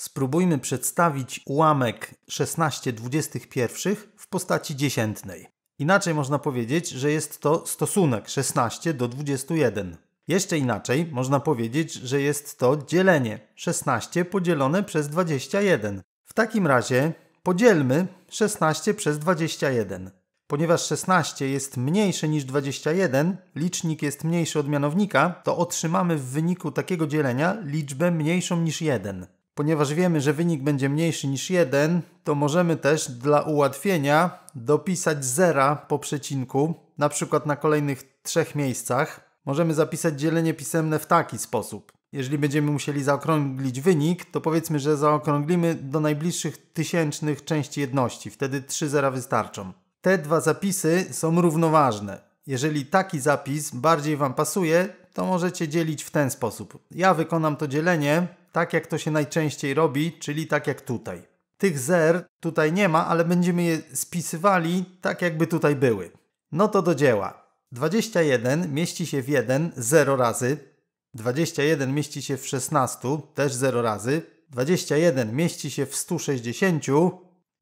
Spróbujmy przedstawić ułamek 16 21 w postaci dziesiętnej. Inaczej można powiedzieć, że jest to stosunek 16 do 21. Jeszcze inaczej można powiedzieć, że jest to dzielenie 16 podzielone przez 21. W takim razie podzielmy 16 przez 21. Ponieważ 16 jest mniejsze niż 21, licznik jest mniejszy od mianownika, to otrzymamy w wyniku takiego dzielenia liczbę mniejszą niż 1. Ponieważ wiemy, że wynik będzie mniejszy niż 1, to możemy też dla ułatwienia dopisać zera po przecinku, na przykład na kolejnych trzech miejscach. Możemy zapisać dzielenie pisemne w taki sposób. Jeżeli będziemy musieli zaokrąglić wynik, to powiedzmy, że zaokrąglimy do najbliższych tysięcznych części jedności. Wtedy trzy zera wystarczą. Te dwa zapisy są równoważne. Jeżeli taki zapis bardziej Wam pasuje, to możecie dzielić w ten sposób. Ja wykonam to dzielenie tak, jak to się najczęściej robi, czyli tak jak tutaj. Tych zer tutaj nie ma, ale będziemy je spisywali tak, jakby tutaj były. No to do dzieła. 21 mieści się w 1 0 razy. 21 mieści się w 16 też 0 razy. 21 mieści się w 160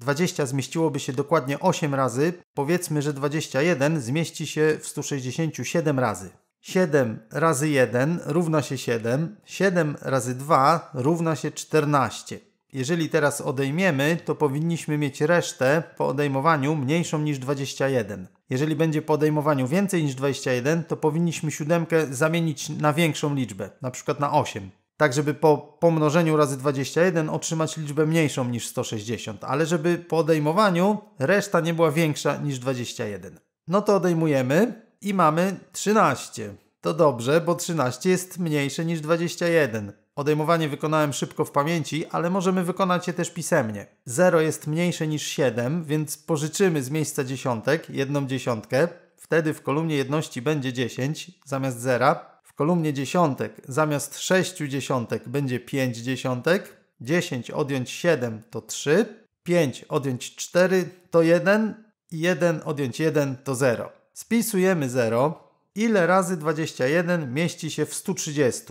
20 zmieściłoby się dokładnie 8 razy, powiedzmy, że 21 zmieści się w 167 razy. 7 razy 1 równa się 7, 7 razy 2 równa się 14. Jeżeli teraz odejmiemy, to powinniśmy mieć resztę po odejmowaniu mniejszą niż 21. Jeżeli będzie po odejmowaniu więcej niż 21, to powinniśmy siódemkę zamienić na większą liczbę, na przykład na 8 tak żeby po pomnożeniu razy 21 otrzymać liczbę mniejszą niż 160, ale żeby po odejmowaniu reszta nie była większa niż 21. No to odejmujemy i mamy 13. To dobrze, bo 13 jest mniejsze niż 21. Odejmowanie wykonałem szybko w pamięci, ale możemy wykonać je też pisemnie. 0 jest mniejsze niż 7, więc pożyczymy z miejsca dziesiątek jedną dziesiątkę. Wtedy w kolumnie jedności będzie 10 zamiast zera kolumnie dziesiątek zamiast 6 dziesiątek będzie 5 dziesiątek, 10 odjąć 7 to 3, 5 odjąć 4 to 1 i 1 odjąć 1 to 0. Spisujemy 0. Ile razy 21 mieści się w 130?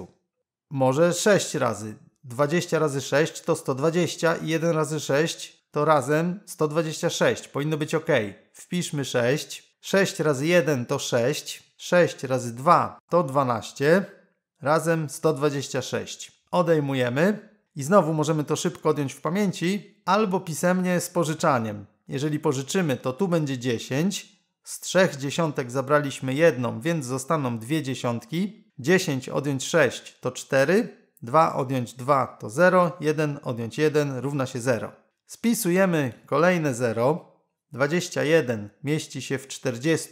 Może 6 razy. 20 razy 6 to 120 i 1 razy 6 to razem 126. Powinno być ok. Wpiszmy 6. 6 razy 1 to 6. 6 razy 2 to 12, razem 126. Odejmujemy i znowu możemy to szybko odjąć w pamięci albo pisemnie z pożyczaniem. Jeżeli pożyczymy, to tu będzie 10. Z trzech dziesiątek zabraliśmy jedną, więc zostaną dwie dziesiątki. 10 odjąć 6 to 4, 2 odjąć 2 to 0, 1 odjąć 1 równa się 0. Spisujemy kolejne 0. 21 mieści się w 40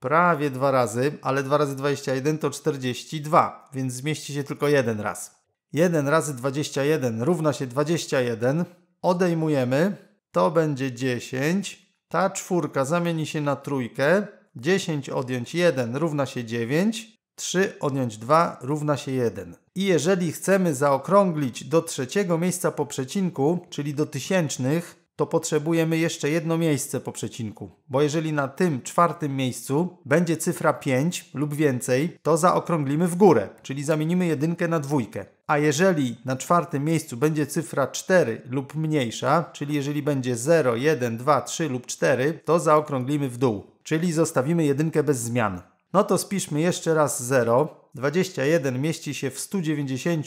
prawie dwa razy, ale 2 razy 21 to 42, więc zmieści się tylko jeden raz. 1 razy 21 równa się 21. Odejmujemy, to będzie 10. Ta czwórka zamieni się na trójkę. 10 odjąć 1 równa się 9. 3 odjąć 2 równa się 1. I jeżeli chcemy zaokrąglić do trzeciego miejsca po przecinku, czyli do tysięcznych, to potrzebujemy jeszcze jedno miejsce po przecinku. Bo jeżeli na tym czwartym miejscu będzie cyfra 5 lub więcej, to zaokrąglimy w górę, czyli zamienimy jedynkę na dwójkę. A jeżeli na czwartym miejscu będzie cyfra 4 lub mniejsza, czyli jeżeli będzie 0, 1, 2, 3 lub 4, to zaokrąglimy w dół, czyli zostawimy jedynkę bez zmian. No to spiszmy jeszcze raz 0. 21 mieści się w 190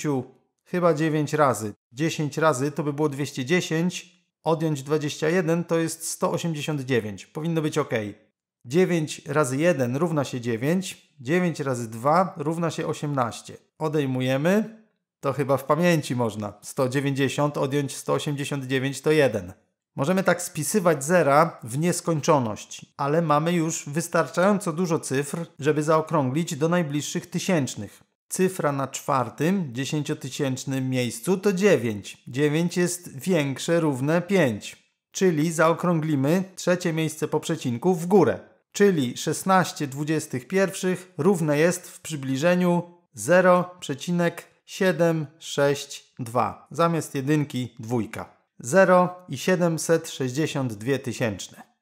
chyba 9 razy. 10 razy to by było 210, odjąć 21 to jest 189. Powinno być ok. 9 razy 1 równa się 9, 9 razy 2 równa się 18. Odejmujemy, to chyba w pamięci można. 190 odjąć 189 to 1. Możemy tak spisywać zera w nieskończoność, ale mamy już wystarczająco dużo cyfr, żeby zaokrąglić do najbliższych tysięcznych. Cyfra na czwartym dziesięciotysięcznym miejscu to 9. 9 jest większe równe 5. Czyli zaokrąglimy trzecie miejsce po przecinku w górę. Czyli 16 21 równe jest w przybliżeniu 0,762. Zamiast jedynki dwójka. 0 i 762 tysięczne.